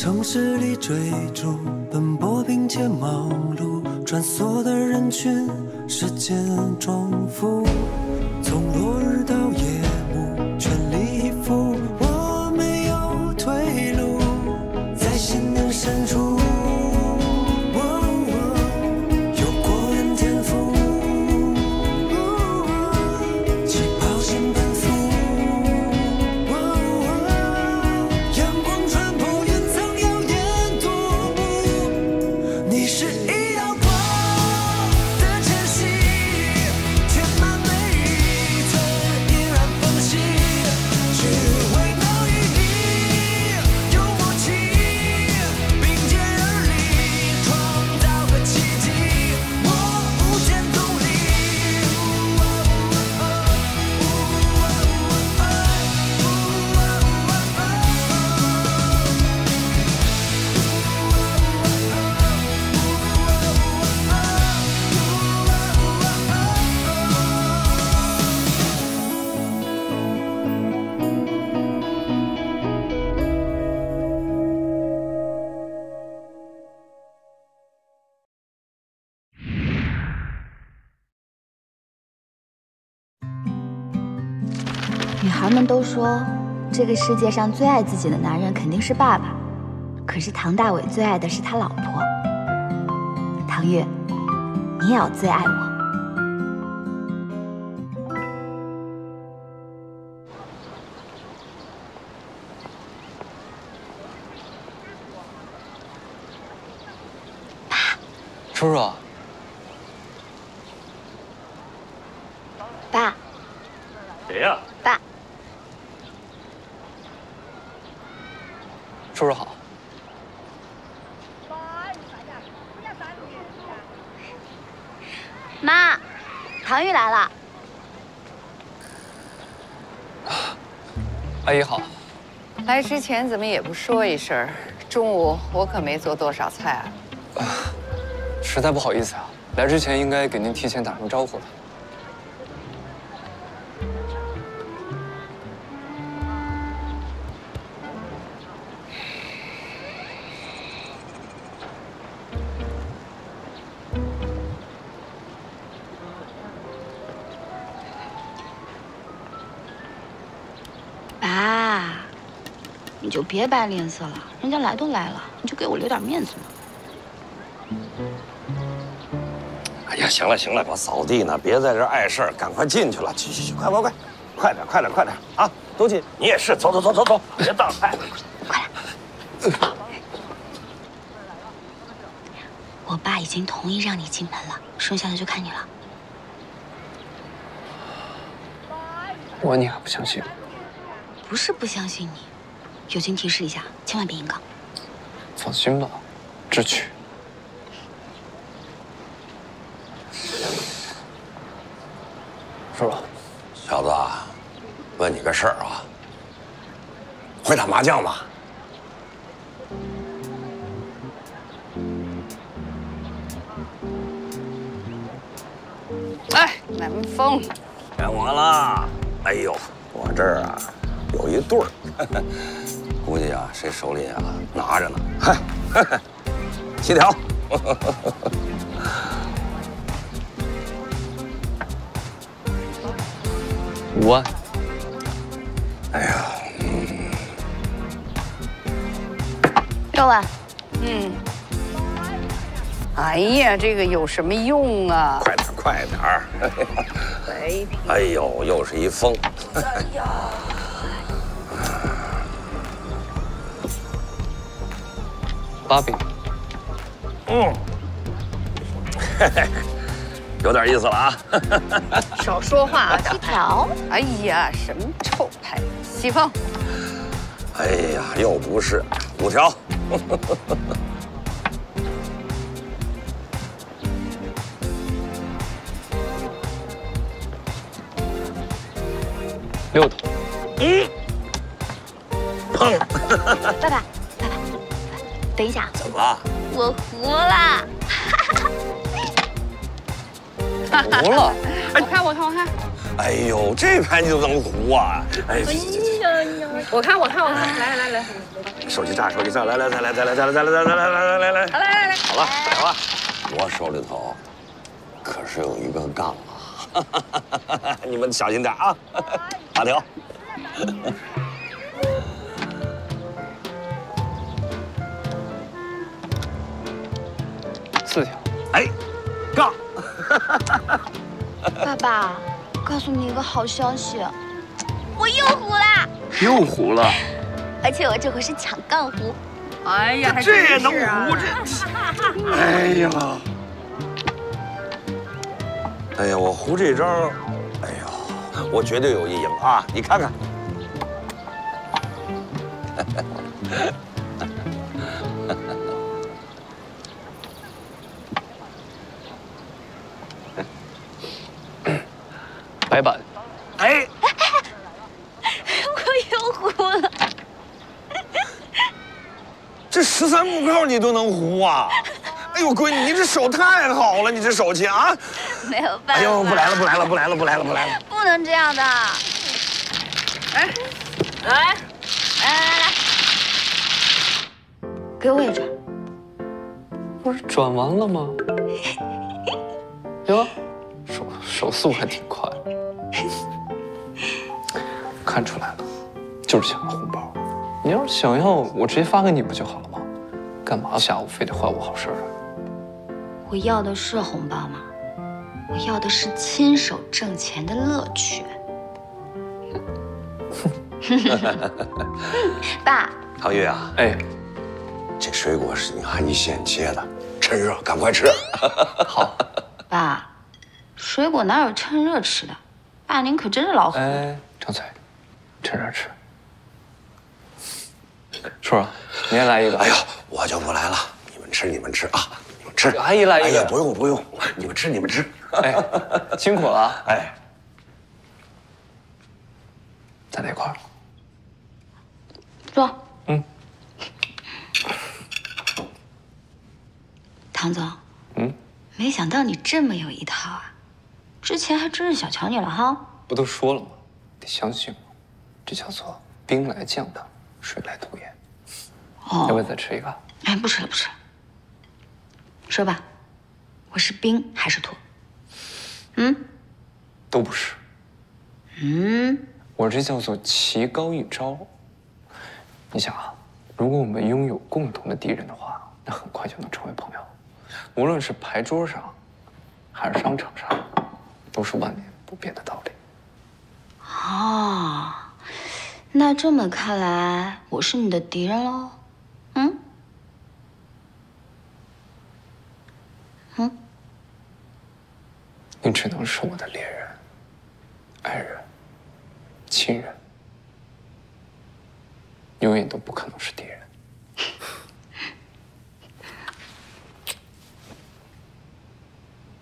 城市里追逐、奔波并且忙碌，穿梭的人群，时间重复，从落们都说，这个世界上最爱自己的男人肯定是爸爸，可是唐大伟最爱的是他老婆。唐月，你也要最爱我。爸叔叔，爸，谁呀？爸，叔叔好。妈，唐玉来了。阿姨好，来之前怎么也不说一声？中午我可没做多少菜啊。实在不好意思啊，来之前应该给您提前打声招呼的。你就别摆脸色了，人家来都来了，你就给我留点面子嘛。哎呀，行了行了，我扫地呢，别在这碍事儿，赶快进去了。去去去，快快快，快点快点快点啊！都进，你也是，走走走走走，别当菜。我爸已经同意让你进门了，剩下的就看你了。我你还不相信？不是不相信你，友情提示一下，千万别硬刚。放心吧，智取。叔叔，小子，问你个事儿啊，会打麻将吗？哎，南风，该我了。哎呦，我这儿啊有一对儿，谁手里啊拿着呢。嗨，七条。五万。哎呀，六万，嗯。哎呀，这个有什么用啊？快点快点儿！哎呦，又是一封。哎呀，八饼。嗯，嘿嘿，有点意思了啊。少说话啊！七条。哎呀，什么臭牌？西风。哎呀，又不是五条。六头。一下，怎么了？我糊了。糊了？我看，我看，我看。哎呦，这牌你都能胡啊！哎呀，我看，我看，我看，来来来，手机炸，手机炸，来来再来再来来来来来来来来来来，来来来，好了好了，我手里头可是有一个杠啊，你们小心点啊，阿条。哎，杠，爸爸，告诉你一个好消息，我又胡了！又胡了，而且我这回是抢杠胡。哎呀，这也能胡这？哎呀，哎呀，我胡这招，哎呀，我绝对有一赢啊！你看看，白板。哎，我又糊了，这十三步扣你都能糊啊！哎呦，闺女，你这手太好了，你这手气啊！没有办法。哎呦，不来了，不来了，不来了，不来了，不来了！不能这样的。哎，来，来来来，给我一转。不是转完了吗？哟，手手速还挺快。看出来了，就是想要红包。你要是想要，我直接发给你不就好了吗？干嘛下午非得坏我好事啊？我要的是红包吗？我要的是亲手挣钱的乐趣。爸，唐月啊，哎，这水果是你阿姨现切的，趁热赶快吃。好，爸，水果哪有趁热吃的？爸，您可真是老虎。哎，张嘴，趁热吃。叔叔，你也来一个。哎呦，我就不来了，你们吃你们吃啊，你们吃。阿姨来一个哎呀，不用不用，你们吃你们吃。哎，辛苦了啊，哎，咱俩一块儿。坐。嗯。唐总，嗯，没想到你这么有一套啊！之前还真是小瞧你了哈。不都说了吗？得相信我，这叫做兵来将挡，水来土掩。要不哦，要再吃一个？哎，不吃了不吃了。说吧，我是兵还是土？嗯都不是，嗯，我这叫做棋高一招。你想啊，如果我们拥有共同的敌人的话，那很快就能成为朋友。无论是牌桌上，还是商场上，都是万年不变的道理。哦，那这么看来，我是你的敌人喽？嗯嗯，你只能是我的恋人、爱人、亲人，永远都不可能是敌人。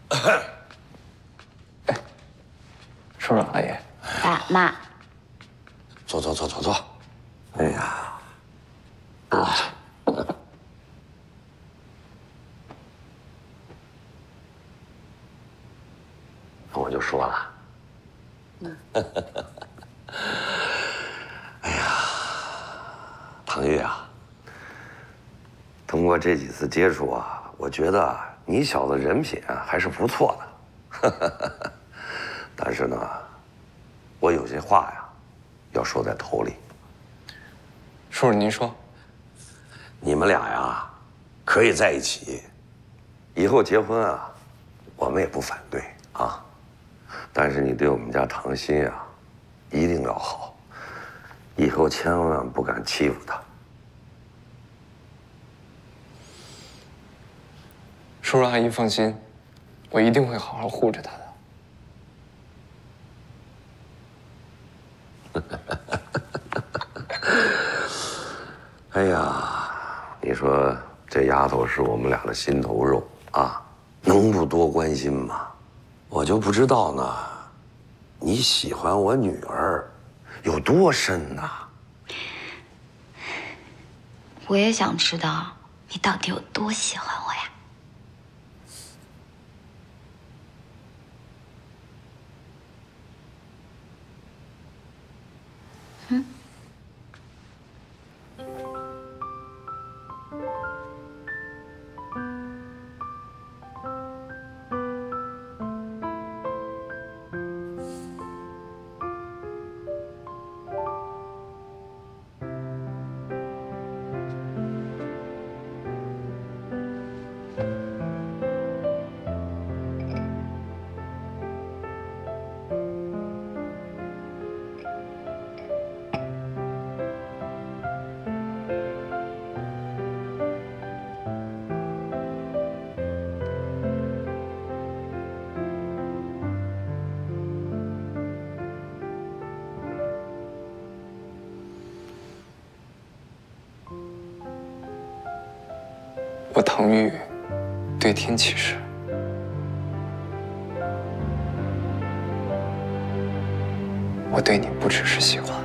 哎，叔叔阿姨，爸妈，坐坐坐坐坐。哎呀，啊，我就说了。嗯 哎呀，唐玉啊，通过这几次接触啊，我觉得你小子人品啊还是不错的。但是呢，我有些话呀，要说在头里。叔叔您说，你们俩呀，可以在一起，以后结婚啊，我们也不反对啊。但是你对我们家唐鑫啊，一定要好，以后千万不敢欺负他。叔叔阿姨放心，我一定会好好护着他的。都是我们俩的心头肉。啊能不多关心吗？我就不知道呢。你喜欢我女儿有多深呢我也想知道你到底有多喜欢我呀。嗯？唐玉对天起誓，我对你不只是喜欢，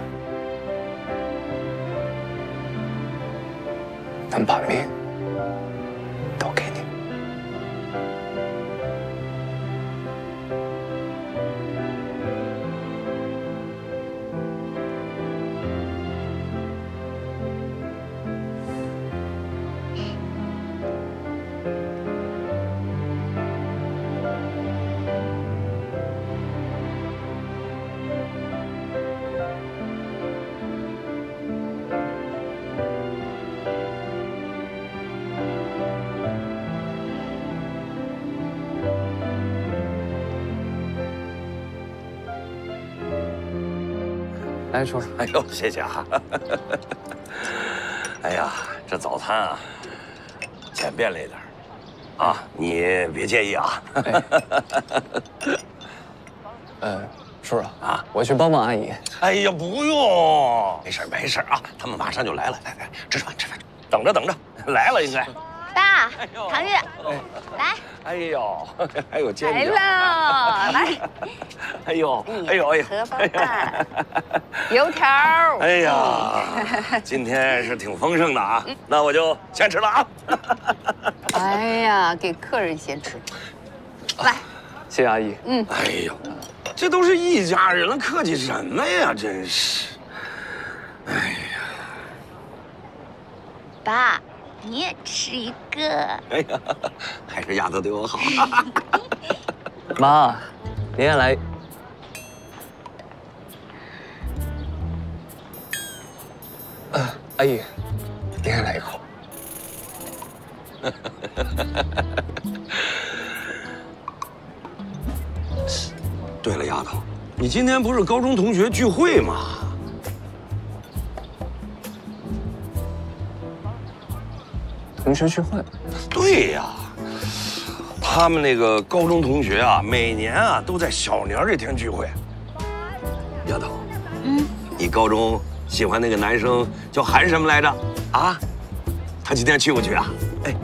来，说说。哎呦，谢谢啊！哎呀，这早餐啊，简便了一点儿啊，你别介意啊。呃，叔叔啊，我去帮帮阿姨。哎呀，不用，没事没事啊，他们马上就来了。来来，吃饭吃饭，等着等着，来了应该。唐玉，来，哎呦，还有煎来饺。了，来，哎呦，哎呦哎呦，荷包蛋，油条。哎呀，今天是挺丰盛的啊，那我就先吃了啊。哎呀，给客人先吃。来，谢谢阿姨。嗯哎呦，这都是一家人了，客气什么呀？真是。哎呀爸，你也吃一个。哎呀，还是丫头对我好。妈，您也来。呃，阿姨，您也来一口。对了，丫头，你今天不是高中同学聚会吗？同学聚会，对呀，他们那个高中同学啊，每年啊都在小年这天聚会。丫头，嗯，你高中喜欢那个男生叫韩什么来着？啊，他今天去不去啊？哎，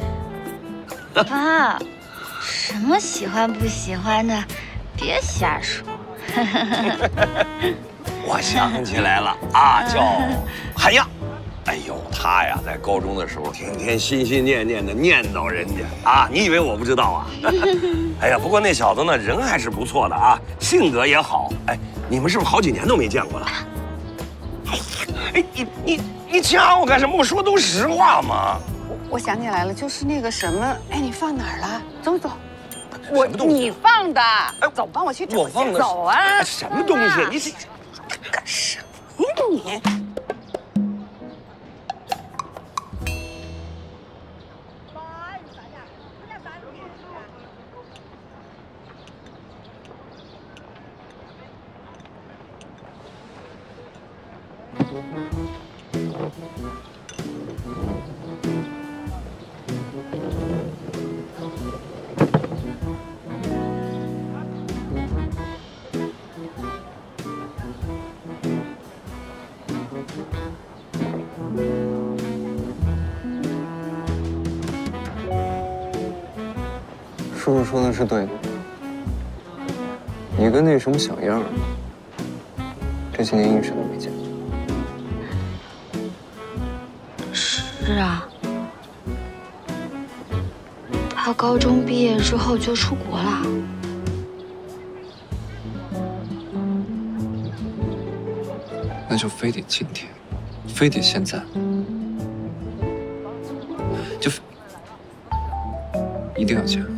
爸，什么喜欢不喜欢的，别瞎说。我想起来了啊，叫韩亚。哎呦，他呀，在高中的时候，天天心心念念的念叨人家啊，你以为我不知道啊？哎呀，不过那小子呢，人还是不错的啊，性格也好。哎，你们是不是好几年都没见过了？哎呀，哎，你你你掐我干什么？我说都实话嘛。我我想起来了，就是那个什么，哎，你放哪儿了？走走。我你放的，哎走，帮我去找去。我放的走啊！哎什么东西？你这干什么呀你？说的是对的。你跟那什么小样儿，这些年一直都没见。是啊，他高中毕业之后就出国了。那就非得今天，非得现在，就一定要见。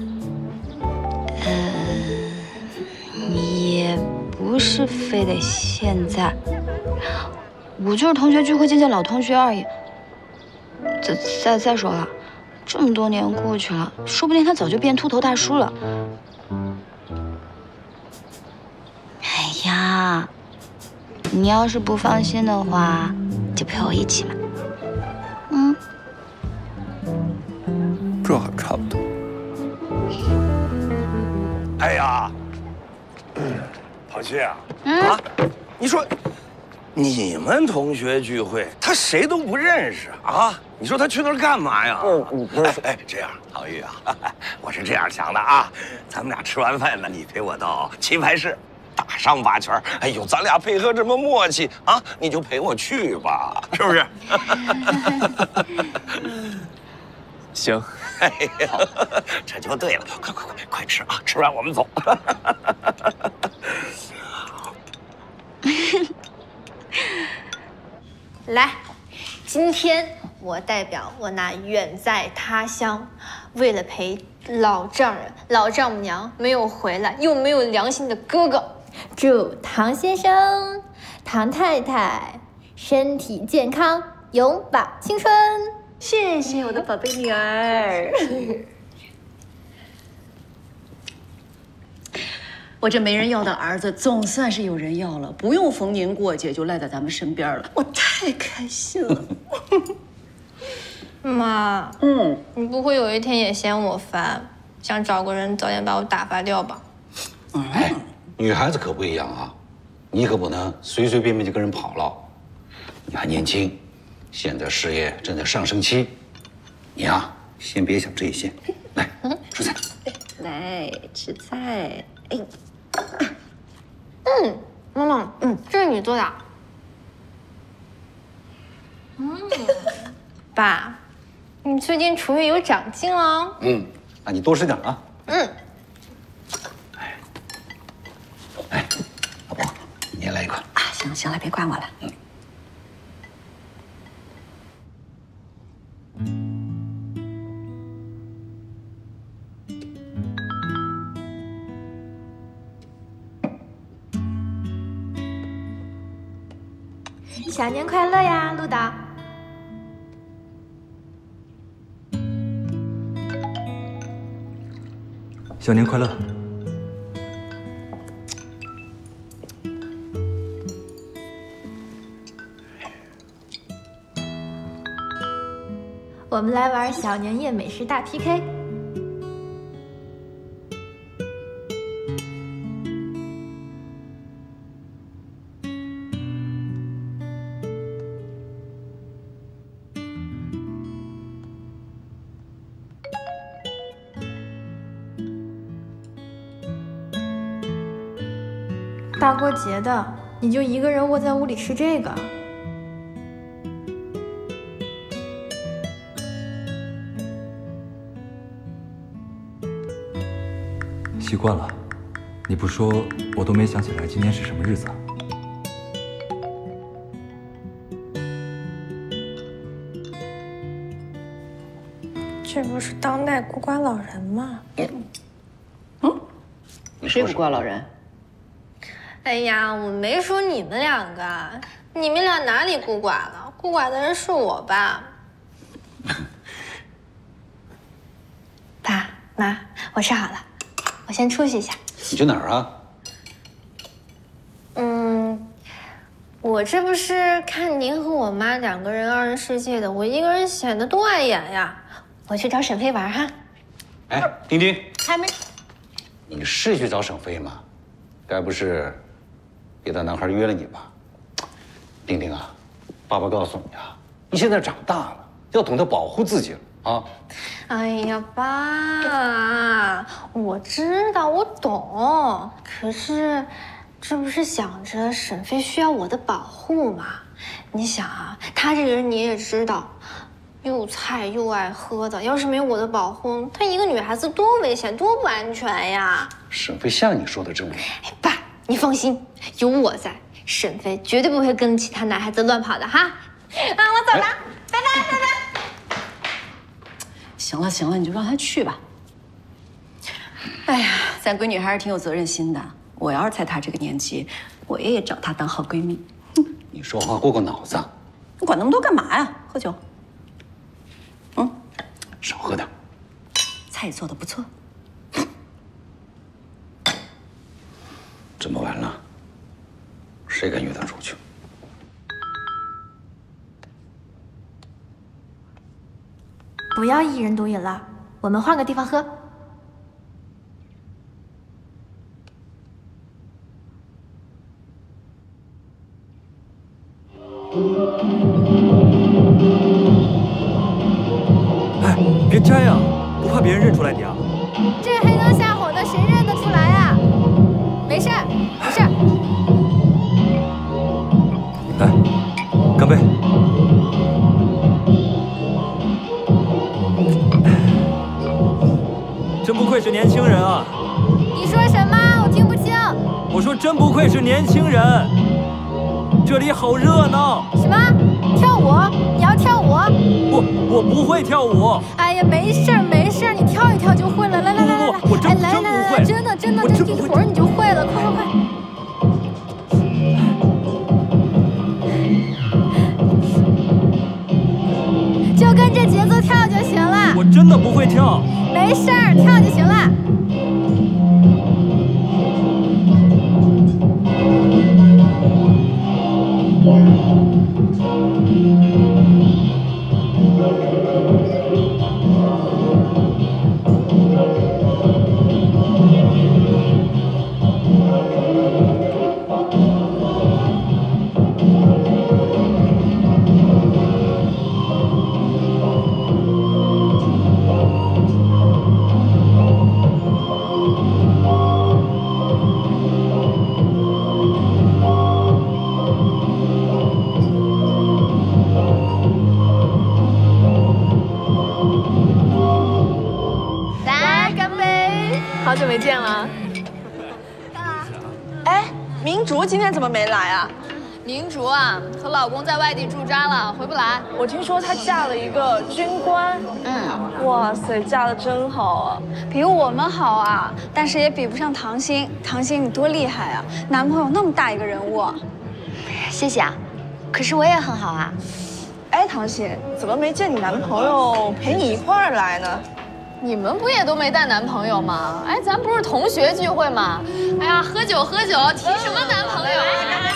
是非得现在，我就是同学聚会见见老同学而已。再再再说了，这么多年过去了，说不定他早就变秃头大叔了。哎呀，你要是不放心的话，就陪我一起嘛。你们同学聚会，他谁都不认识啊？你说他去那儿干嘛呀？嗯不是哎，这样，唐玉啊，我是这样想的啊，咱们俩吃完饭呢，你陪我到棋牌室打上八圈。哎呦，咱俩配合这么默契啊，你就陪我去吧，是不是？行，哎呀，这就对了，快快快快吃啊！吃完我们走。来，今天我代表我那远在他乡，为了陪老丈人、老丈母娘没有回来又没有良心的哥哥，祝唐先生、唐太太身体健康，永葆青春。谢谢我的宝贝女儿。我这没人要的儿子总算是有人要了，不用逢年过节就赖在咱们身边了，我太开心了。妈，嗯，你不会有一天也嫌我烦，想找个人早点把我打发掉吧？哎，女孩子可不一样啊，你可不能随随便便就跟人跑了。你还年轻，现在事业正在上升期，你啊，先别想这些。来，吃菜。来吃菜。哎，嗯，妈妈，嗯，这是你做的。嗯，爸，你最近厨艺有长进哦。嗯，那你多吃点啊。嗯，哎，哎老婆，你也来一块。啊，行了行了，别管我了。小年快乐呀，陆导。小年快乐！我们来玩小年夜美食大 PK。节的，你就一个人窝在屋里吃这个？习惯了，你不说我都没想起来今天是什么日子啊。这不是当代孤寡老人吗？嗯谁孤寡老人？哎呀，我没说你们两个，你们俩哪里孤寡了？孤寡的人是我吧？爸妈，我吃好了，我先出去一下。你去哪儿啊？嗯，我这不是看您和我妈两个人二人世界的，我一个人显得多碍眼呀。我去找沈飞玩哈。哎，丁丁，还没。你是去找沈飞吗？该不是别的男孩约了你吧？丁丁啊，爸爸告诉你啊，你现在长大了，要懂得保护自己了啊。哎呀，爸，我知道，我懂。可是，这不是想着沈飞需要我的保护吗？你想啊，他这个人你也知道，又菜又爱喝的，要是没有我的保护，他一个女孩子多危险，多不安全呀！沈飞像你说的这么，哎，爸，你放心，有我在，沈飞绝对不会跟其他男孩子乱跑的哈。啊，我走了，拜拜拜拜。行了行了，你就让他去吧。哎呀，咱闺女还是挺有责任心的。我要是在她这个年纪，我也找她当好闺蜜。你说话过过脑子，你管那么多干嘛呀？喝酒，嗯少喝点。菜做的不错。这么晚了，谁敢约他出去？不要一人独饮了，我们换个地方喝。我听说她嫁了一个军官。嗯，哇塞，嫁的真好啊！比我们好啊，但是也比不上唐鑫。唐鑫你多厉害啊，男朋友那么大一个人物。谢谢啊，可是我也很好啊。哎，唐鑫，怎么没见你男朋友陪你一块儿来呢？你们不也都没带男朋友吗？哎，咱不是同学聚会吗？哎呀，喝酒喝酒，提什么男朋友？来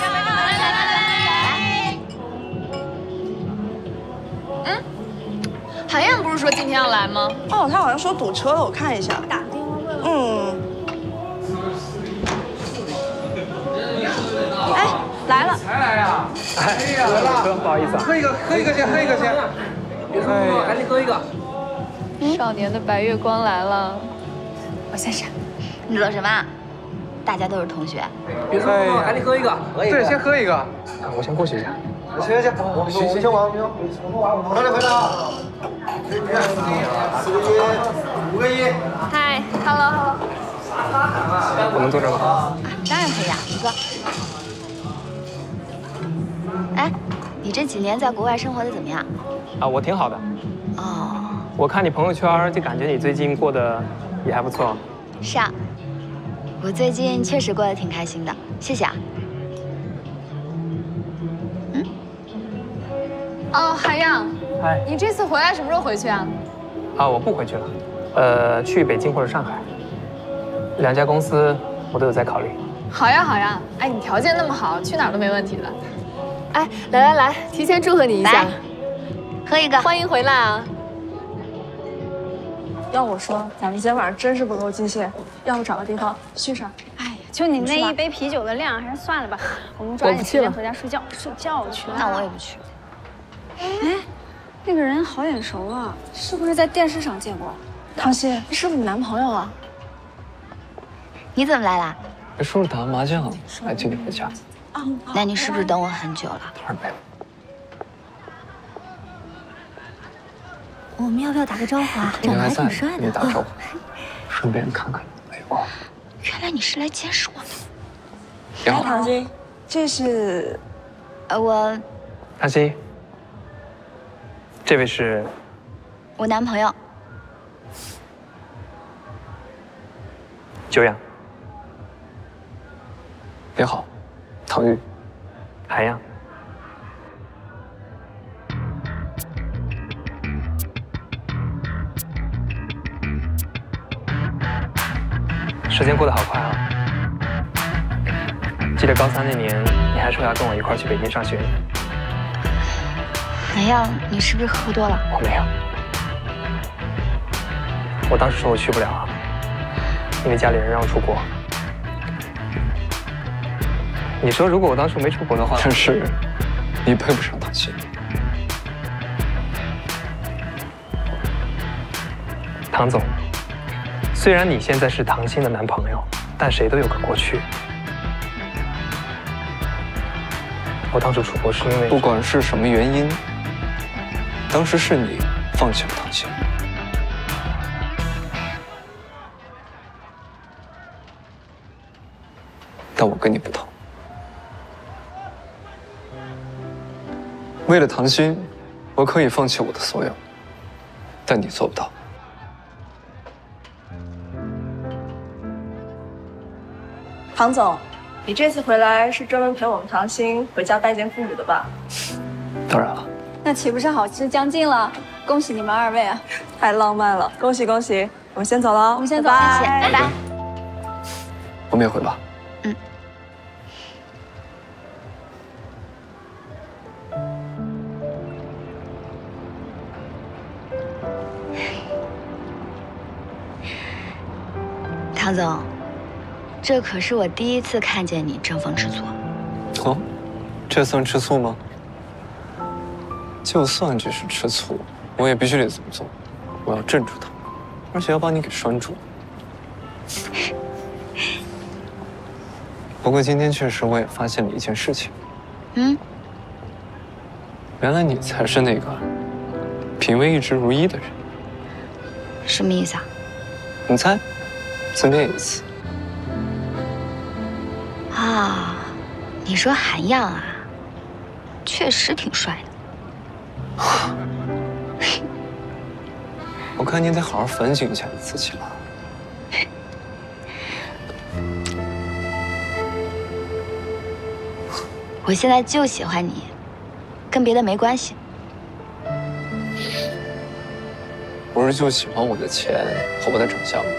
海燕不是说今天要来吗？哦，他好像说堵车了，我看一下。打电话问问。嗯。哎，来了。才来呀！哎呀，不好意思啊，喝一个，喝一个先，喝一个先。别说了，赶紧喝一个。少年的白月光来了。我先闪，你乐什么啊？大家都是同学。别说了，赶紧喝一个。对，先喝一个。我先过去一下。行行行，我行行行，我我马上回来啊。四个一，五个一。嗨，hello hello。我能坐这吗？当然可以啊，哥。哎，你这几年在国外生活的怎么样？啊，我挺好的。哦，我看你朋友圈，就感觉你最近过得也还不错。是啊，我最近确实过得挺开心的，谢谢啊。哦，海洋，嗨。你这次回来什么时候回去啊？啊，我不回去了，呃，去北京或者上海，两家公司我都有在考虑。好呀好呀，哎，你条件那么好，去哪儿都没问题的。哎，来来来，提前祝贺你一下，喝一个。欢迎回来啊！要我说，咱们今天晚上真是不够尽兴，要不找个地方续上？哎呀，就你那一杯啤酒的量，还是算了吧。我们抓紧时间回家睡觉，睡觉去了。那我也不去。哎，那个人好眼熟啊，是不是在电视上见过？唐鑫，是不是你男朋友啊？你怎么来啦？跟叔叔打完麻将，来接你回家。那你是不是等我很久了？当然没有。我们要不要打个招呼啊？长得还挺，帅的。你打招呼，顺便看看美国。原来你是来监视我的。你好。唐鑫，这是，呃，我阿西，这位是我男朋友。久仰，你好，唐玉，海洋。时间过得好快啊！记得高三那年，你还说要跟我一块去北京上学。南阳，你是不是喝多了？我没有。我当时说我去不了啊，因为家里人让我出国。你说如果我当初没出国的话，但是你配不上唐鑫。唐总，虽然你现在是唐鑫的男朋友，但谁都有个过去。我当初出国是因为不管是什么原因，当时是你放弃了唐鑫。但我跟你不同，为了唐鑫，我可以放弃我的所有，但你做不到。唐总，你这次回来是专门陪我们唐鑫回家拜见父母的吧？岂不是好事将近了？恭喜你们二位啊！太浪漫了，恭喜恭喜！我们先走了，我们先走，谢谢拜拜。我们也回吧。嗯唐总，这可是我第一次看见你争风吃醋。哦，这算吃醋吗？就算只是吃醋，我也必须得这么做。我要镇住他，而且要把你给拴住。不过今天确实我也发现了一件事情。嗯，原来你才是那个品味一直如一的人。什么意思啊？你猜，随便一次。啊，你说韩样啊，确实挺帅的。我看你得好好反省一下你自己了。我现在就喜欢你，跟别的没关系。不是就喜欢我的钱和我的长相吗？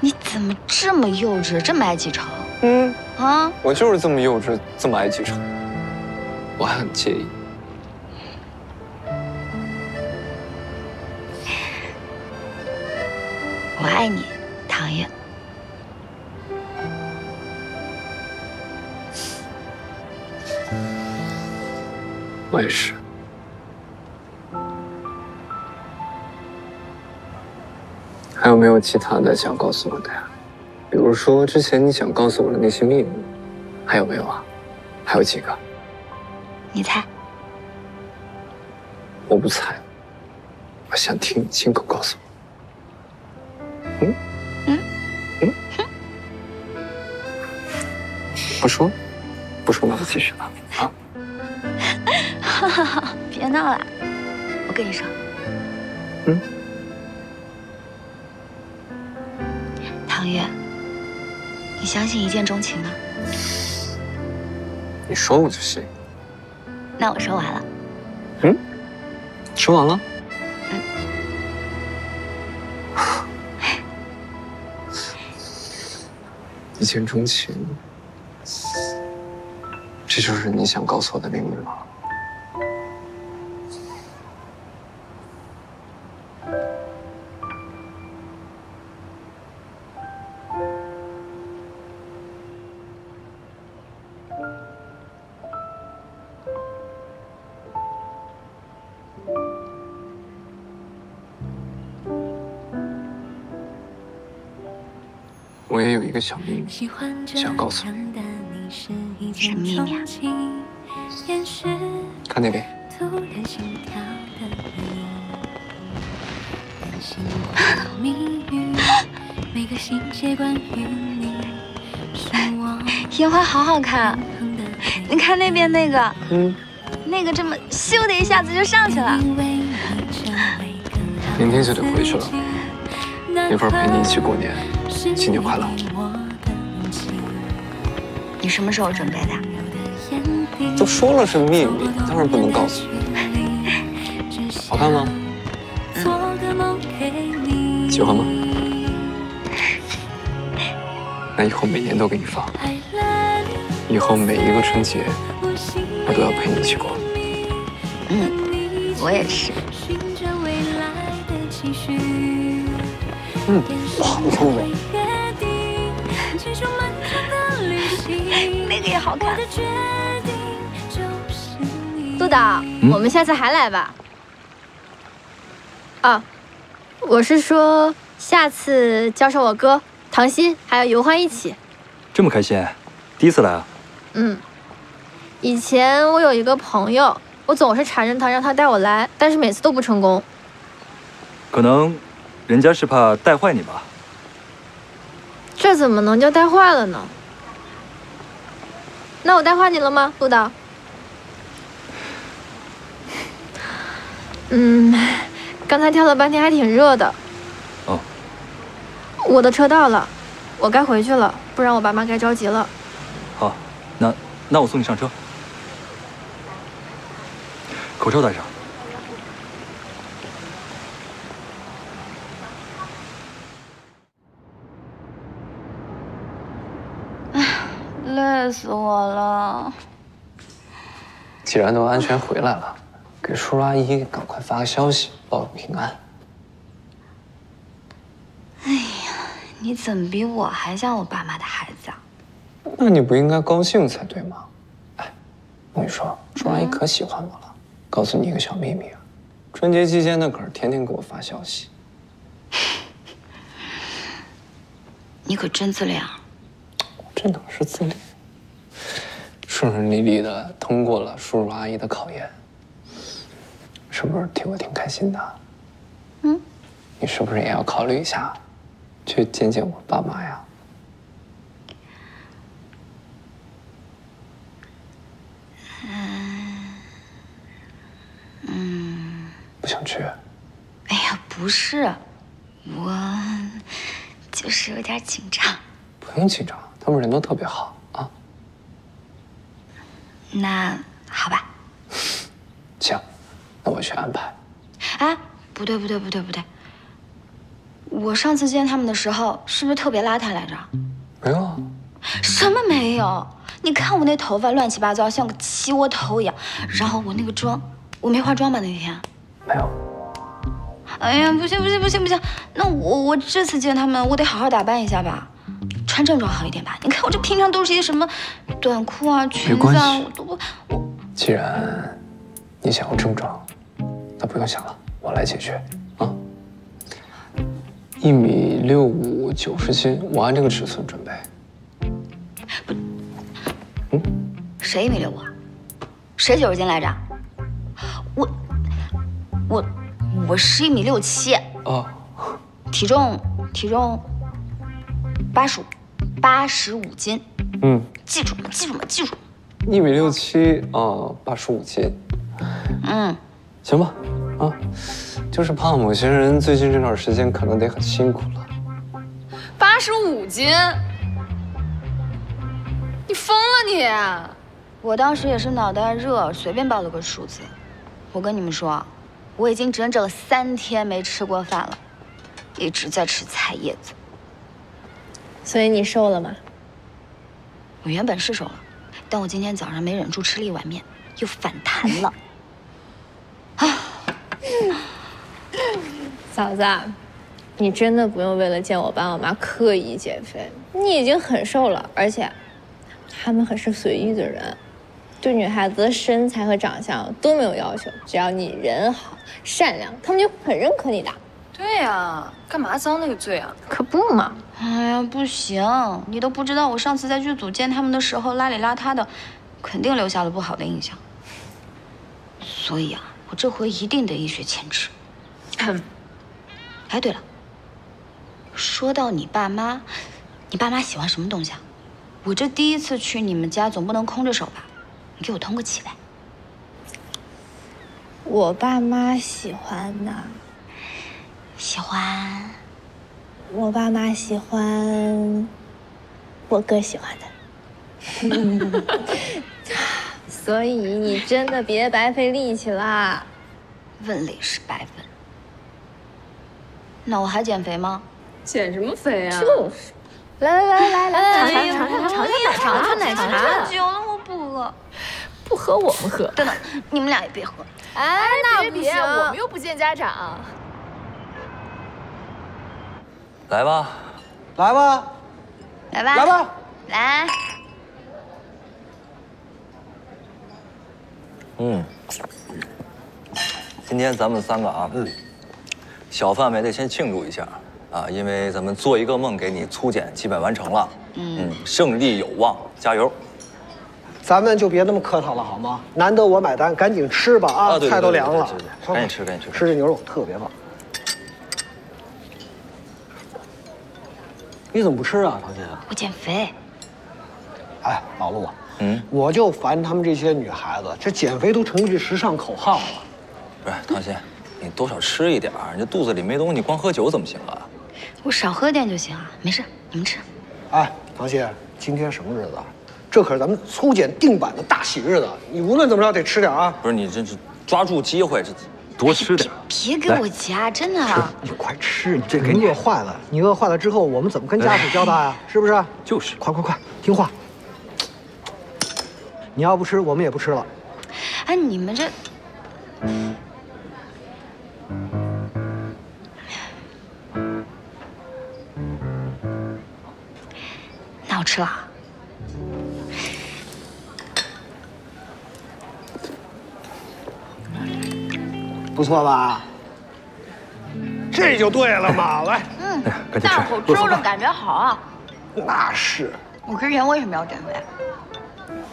你怎么这么幼稚，这么爱记仇？嗯啊，我就是这么幼稚，这么爱记仇。我还很介意。爱你，唐月。我也是。还有没有其他的想告诉我的呀？比如说之前你想告诉我的那些秘密，还有没有啊？还有几个？你猜？我不猜，我想听你亲口告诉我。不说，了我继续了啊。哈哈哈！别闹了，我跟你说，嗯，唐月，你相信一见钟情吗？你说我就信。那我说完了。嗯，说完了。一见钟情，这就是你想告诉我的秘密吗？我也有一个小秘密想告诉你。什么秘密啊？看那边。烟花好好看，你看那边那个，嗯，那个这么咻的一下子就上去了。明天就得回去了，没法陪你一起过年，新年快乐。你什么时候准备的？都说了是秘密，当然不能告诉你。好看吗？喜欢吗？那以后每年都给你放，以后每一个春节，我都要陪你一起过。嗯，我也是。嗯，哇，你看那个，那个也好看。杜导，我们下次还来吧。啊，我是说下次叫上我哥唐鑫还有尤欢一起。这么开心，第一次来啊？嗯，以前我有一个朋友，我总是缠着他让他带我来，但是每次都不成功。可能人家是怕带坏你吧？这怎么能叫带坏了呢？那我带坏你了吗，陆导？嗯，刚才跳了半天，还挺热的。哦。我的车到了，我该回去了，不然我爸妈该着急了。好，那那我送你上车。口罩戴上。累死我了。既然都安全回来了，给叔叔阿姨赶快发个消息，报个平安。哎呀，你怎么比我还像我爸妈的孩子啊？那你不应该高兴才对吗？哎，我跟你说，叔叔阿姨可喜欢我了。告诉你一个小秘密啊，春节期间呢，可是天天给我发消息。你可真自恋啊！这哪是自恋？顺顺利利的通过了叔叔阿姨的考验，是不是替我挺开心的？嗯，你是不是也要考虑一下，去见见我爸妈呀？嗯嗯，不想去？哎呀，不是，我就是有点紧张。不用紧张，他们人都特别好啊。那好吧。行，那我去安排。哎，不对不对不对不对，我上次见他们的时候是不是特别邋遢来着？没有啊。什么没有？你看我那头发乱七八糟，像个鸡窝头一样。然后我那个妆，我没化妆吧那天？没有。哎呀，不行不行不行不行，那我我这次见他们，我得好好打扮一下吧，穿正装好一点吧。你看我这平常都是些什么短裤啊、裙子啊，我都不我。既然你想要正装，那不用想了，我来解决啊。一米六五，九十斤，我按这个尺寸准备。不嗯，谁一米六五啊？谁九十斤来着？我我我是一米六七。哦。体重体重八十五，八十五斤。嗯。记住吗？记住了吗？记住。一米六七啊，八十五斤。嗯。行吧，啊，就是怕某些人最近这段时间可能得很辛苦了。八十五斤。你疯了你！我当时也是脑袋热，随便报了个数字。我跟你们说，我已经整整三天没吃过饭了，一直在吃菜叶子。所以你瘦了吗？我原本是瘦了，但我今天早上没忍住吃了一碗面，又反弹了。啊！嫂子，你真的不用为了见我爸我妈刻意减肥，你已经很瘦了，而且。他们很是随意的人，对女孩子的身材和长相都没有要求，只要你人好善良，他们就很认可你的。对呀，干嘛遭那个罪啊？可不嘛！哎呀，不行，你都不知道我上次在剧组见他们的时候邋里邋遢的，肯定留下了不好的印象。所以啊，我这回一定得一雪前耻。哎，对了，说到你爸妈，你爸妈喜欢什么东西啊？我这第一次去你们家，总不能空着手吧？你给我通个气呗。我爸妈喜欢的，喜欢。我爸妈喜欢我哥喜欢的，所以你真的别白费力气啦。问了也是白问。那我还减肥吗？减什么肥啊？就是。来来来来来，尝尝尝尝尝尝奶茶。久了，我不喝。不喝我们喝。等等，你们俩也别喝。哎，那别别，我们又不见家长。来吧，来吧，来吧，来吧，来。嗯，今天咱们三个啊，嗯，小范围的先庆祝一下啊，因为咱们做一个梦给你粗剪基本完成了，嗯，胜利有望，加油！咱们就别那么客套了好吗？难得我买单，赶紧吃吧啊！对对对菜都凉了赶紧吃，赶紧吃。吃这牛肉特别棒。你怎么不吃啊，唐鑫？我减肥。哎，老陆啊，嗯，我就烦他们这些女孩子，这减肥都成一句时尚口号了。不是唐鑫，你多少吃一点儿，你这肚子里没东西，你光喝酒怎么行啊？我少喝点就行啊，没事，你们吃。哎，唐鑫，今天什么日子啊？这可是咱们粗减定版的大喜日子，你无论怎么着得吃点啊！不是你这是抓住机会，这多吃点。别给我夹，真的。你快吃，你这给你饿坏了。你饿坏了之后，我们怎么跟家属交代啊？是不是？就是，快快快，听话。你要不吃，我们也不吃了。哎，你们这……那我吃了。不错吧？这就对了嘛！来，嗯，大口吃着感觉好啊。那是。我之前为什么要减肥？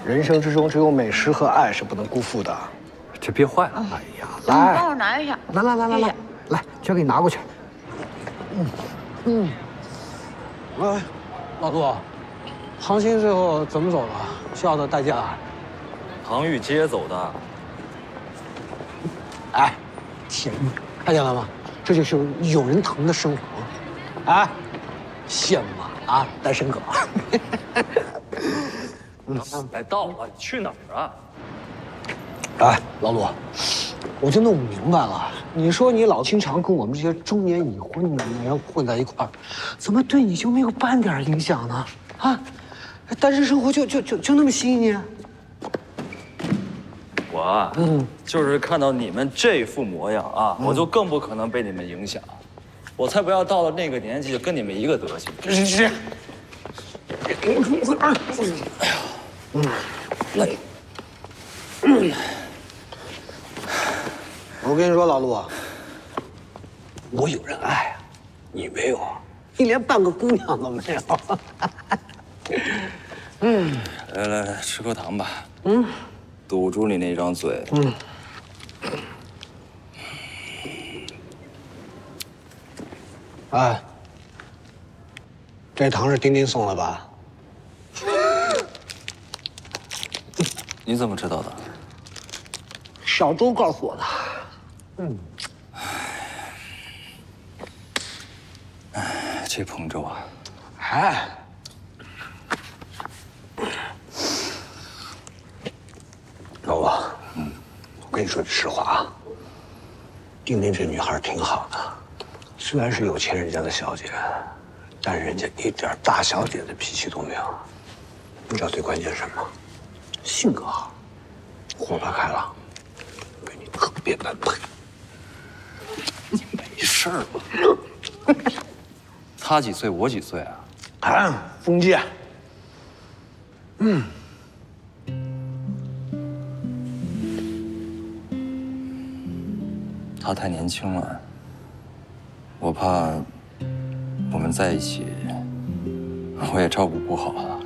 人生之中只有美食和爱是不能辜负的。这憋坏了。哎呀，来帮，我拿一下。来来来来来，来，全给你拿过去。嗯嗯。喂，老杜，唐鑫最后怎么走了？需要的代价？唐玉接走的。哎，天意，看见了吗？这就是有人疼的生活。哎，羡慕啊啊，单身狗。来到了，你去哪儿啊？哎，老鲁，我就弄不明白了。你说你老经常跟我们这些中年已婚的男人混在一块儿，怎么对你就没有半点影响呢？啊，单身生活就就就就那么吸引你？我啊，嗯，就是看到你们这副模样啊，我就更不可能被你们影响。我才不要到了那个年纪就跟你们一个德行。这这这，哎呀，嗯，累。我跟你说，老陆，我有人爱啊，你没有，你连半个姑娘都没有。嗯，来来来，吃颗糖吧。嗯，堵住你那张嘴。嗯。哎，这糖是丁丁送的吧？你怎么知道的？小周告诉我的。嗯。哎，这彭州啊，哎，老王，嗯，我跟你说句实话啊，丁丁这女孩挺好的，虽然是有钱人家的小姐，但人家一点大小姐的脾气都没有。你知道最关键是什么？性格好，活泼开朗，跟你特别般配。你没事吧？他几岁，我几岁啊？啊，封建。嗯。他太年轻了，我怕我们在一起，我也照顾不好啊。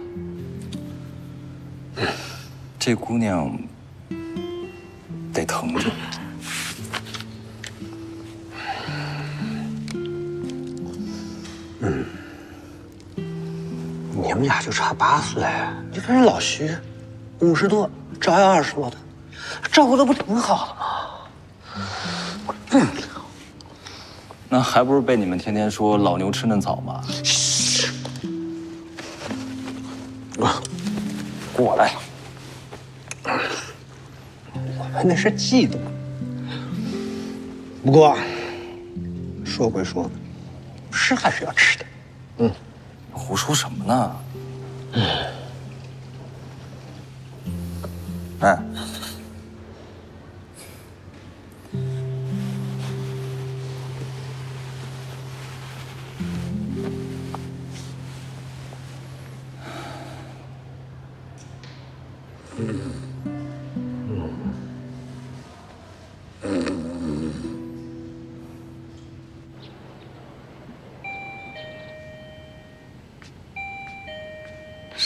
这姑娘得疼着。嗯，你们俩就差八岁，你看人老徐，五十多，照耀二十多的，照顾的不挺好的吗？那还不是被你们天天说老牛吃嫩草吗？嘘过来，我们那是嫉妒。不过说归说，吃还是要吃的。嗯，胡说什么呢？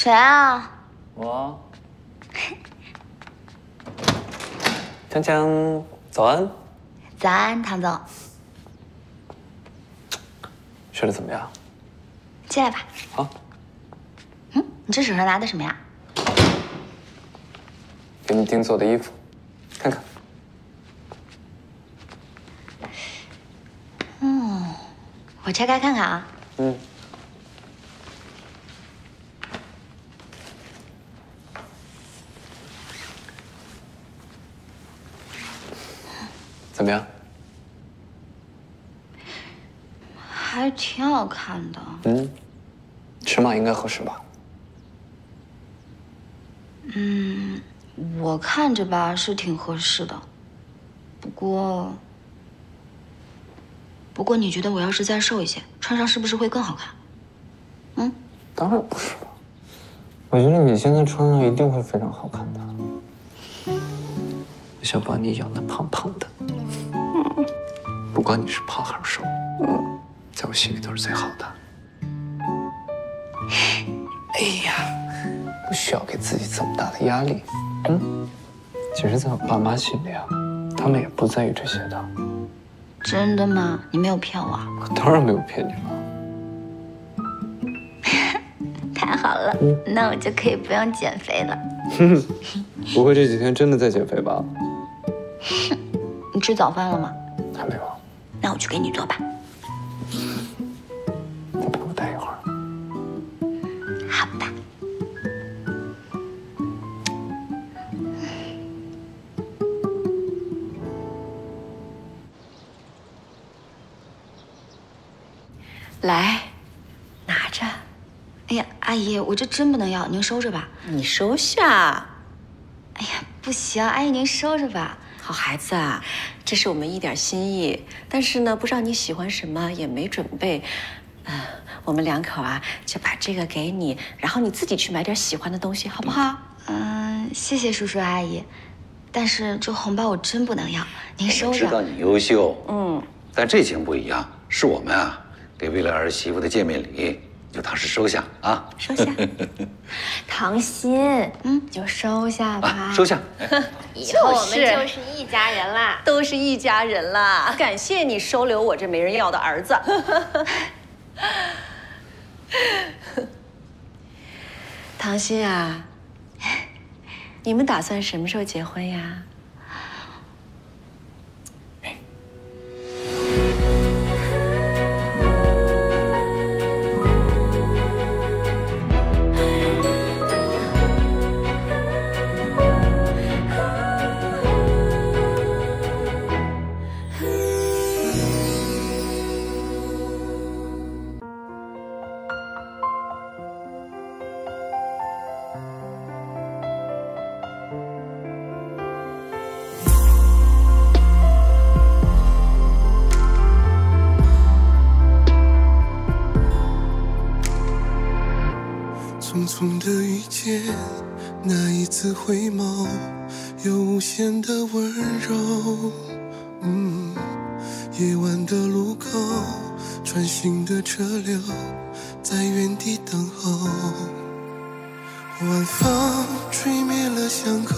谁啊？我。锵锵，早安。早安，唐总。睡得怎么样？进来吧。好。嗯，你这手上拿的什么呀？给你定做的衣服，看看。嗯，我拆开看看啊。嗯。怎么样？还挺好看的。嗯，尺码应该合适吧？嗯，我看着吧是挺合适的，不过，不过你觉得我要是再瘦一些，穿上是不是会更好看？嗯，当然不是了。我觉得你现在穿上一定会非常好看的。我想把你养得胖胖的，不管你是胖还是瘦，嗯，在我心里都是最好的。哎呀，不需要给自己这么大的压力。嗯，其实，在我爸妈心里啊，他们也不在意这些的。真的吗？你没有骗我啊？我当然没有骗你了。太好了，那我就可以不用减肥了。哼，不会这几天真的在减肥吧？你吃早饭了吗？还没有。那我去给你做吧。我待一会儿。好吧。来，拿着。哎呀，阿姨，我这真不能要，您收着吧。你收下。哎呀，不行，阿姨您收着吧。好孩子啊，这是我们一点心意，但是呢，不知道你喜欢什么，也没准备。嗯、我们两口啊，就把这个给你，然后你自己去买点喜欢的东西，好不好？嗯，谢谢叔叔阿姨，但是这红包我真不能要，您收着。我知道你优秀，嗯，但这钱不一样，是我们啊给未来儿媳妇的见面礼，就当是收下啊。收下。唐鑫，嗯，就收下吧。啊，收下。以后我们就是一家人啦。都是一家人啦。感谢你收留我这没人要的儿子。唐鑫啊，你们打算什么时候结婚呀？回眸，有无限的温柔。嗯，夜晚的路口，穿行的车流，在原地等候。晚风吹灭了巷口，